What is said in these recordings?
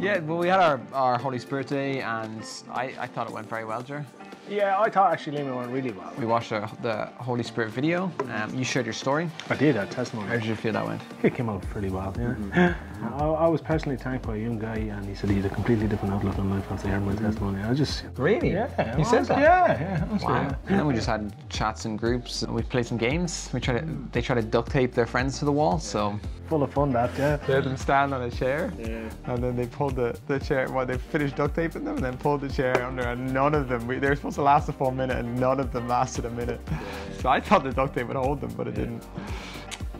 Yeah, well, we had our, our Holy Spirit Day, and I, I thought it went very well, Jer. Yeah, I thought actually Lima went really well. We watched the, the Holy Spirit video. Um, you shared your story. I did that testimony. How did you feel that went? It came out pretty well, yeah. I, I was personally thanked by a young guy, and he said he had a completely different outlook on life once he heard my testimony. I just Really? yeah, He said that? Yeah, yeah. honestly, Wow. yeah. And then we just had chats in groups. We played some games. We tried to, they tried to duct tape their friends to the wall, so Full of fun, that yeah. they had them stand on a chair, yeah. and then they pulled the, the chair. Well, they finished duct taping them, and then pulled the chair under, and none of them. We, they were supposed to last a full minute, and none of them lasted a minute. So I thought the duct tape would hold them, but it didn't.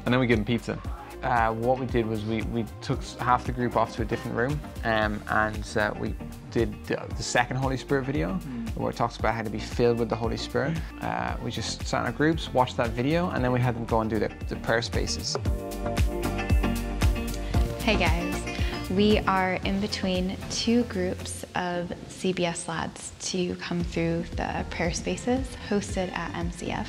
And then we gave them pizza. Uh, what we did was we, we took half the group off to a different room, um, and uh, we did the, the second Holy Spirit video, where it talks about how to be filled with the Holy Spirit. Uh, we just sat in our groups, watched that video, and then we had them go and do the, the prayer spaces. Hey guys, we are in between two groups of CBS lads to come through the prayer spaces hosted at MCF.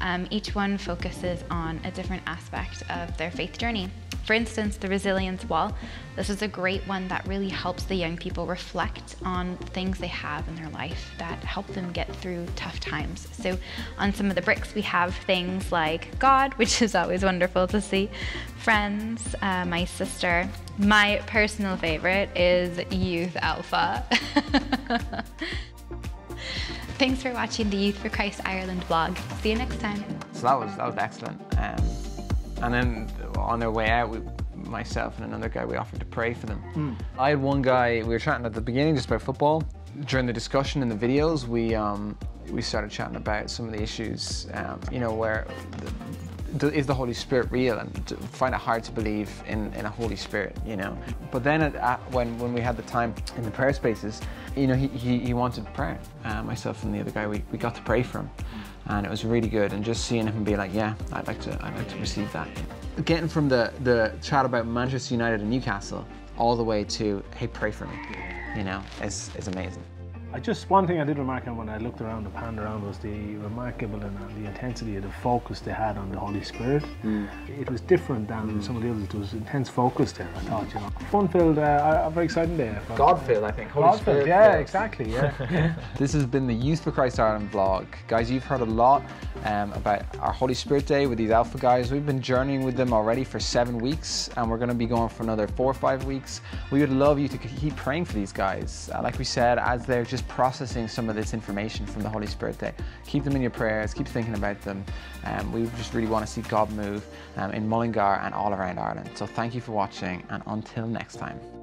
Um, each one focuses on a different aspect of their faith journey. For instance, the resilience wall. This is a great one that really helps the young people reflect on things they have in their life that help them get through tough times. So, on some of the bricks, we have things like God, which is always wonderful to see, friends, uh, my sister. My personal favorite is Youth Alpha. Thanks for watching the Youth for Christ Ireland vlog. See you next time. So that was that was excellent. Um, and then on their way out, we, myself and another guy, we offered to pray for them. I had one guy. We were chatting at the beginning just about football. During the discussion in the videos, we um, we started chatting about some of the issues. Um, you know, where the, the, is the Holy Spirit real, and find it hard to believe in, in a Holy Spirit. You know. But then at, at, when when we had the time in the prayer spaces, you know, he he, he wanted prayer. Uh, myself and the other guy, we, we got to pray for him and it was really good. And just seeing him be like, yeah, I'd like to, I'd like to receive that. Getting from the the chat about Manchester United and Newcastle all the way to, hey, pray for me, you know, is is amazing. I just one thing I did remark on when I looked around and panned around was the remarkable and uh, the intensity of the focus they had on the Holy Spirit. It was different than some of the others. There was intense focus there. I thought, you know, fun-filled, uh, a very exciting day. God-filled, I think. Holy God-filled, yeah, exactly, yeah. This has been the Youth for Christ Ireland vlog. Guys, you've heard a lot um, about our Holy Spirit Day with these Alpha guys. We've been journeying with them already for seven weeks, and we're going to be going for another four or five weeks. We would love you to keep praying for these guys. Uh, like we said, as they're just processing some of this information from the Holy Spirit Day, keep them in your prayers, keep thinking about them. Um, we just really want to see God move um, in Mullingar and all around Ireland. So thank you for watching, and until next time.